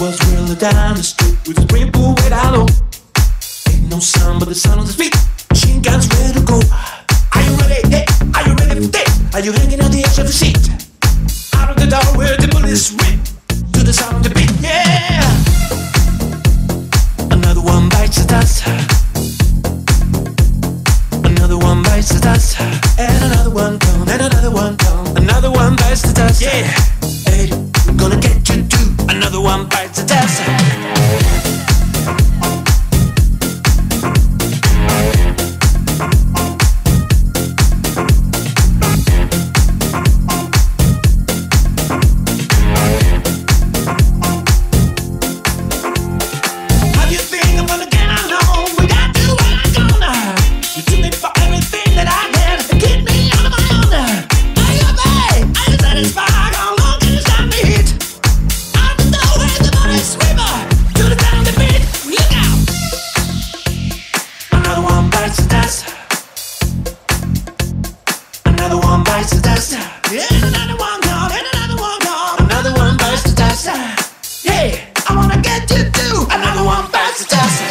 was really down the street with a rainbow red hollow. Ain't no sound but the sound of his feet. Machine guns ready to go. Are you ready? Hey, are you ready for this? Are you hanging on the edge of the seat? Out of the door where the bullets rip to the sound of the beat. Yeah. Another one bites the dust. Another one bites the dust. And another one comes. And another one comes. Another one bites the dust. Yeah some bites of death. bites the dust. Another one bites the dust. I wanna get you too. Another one bites the dust.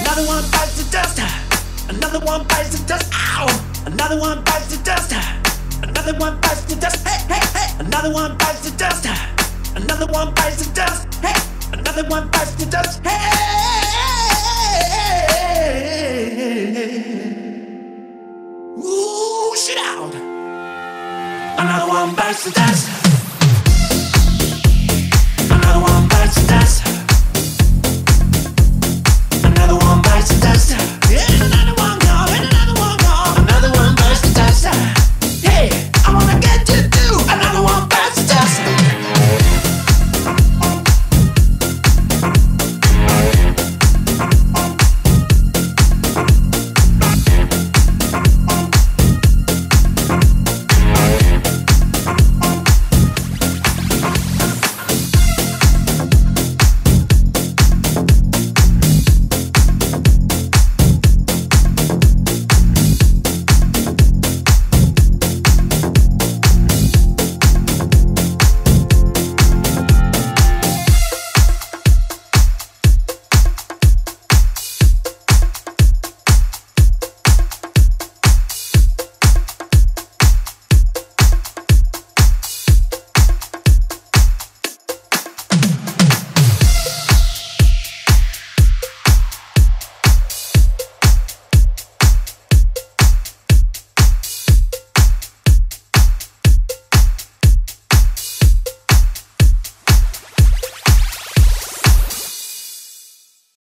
Another one bites the dust. Another one bites the dust. Ow! Another one bites the dust. Another one bites the dust. Hey, hey, hey. Another one bites the dust. Another one bites the dust. Hey. Another one bites the dust. Hey. Ooh, shit out. Another one bites the dust.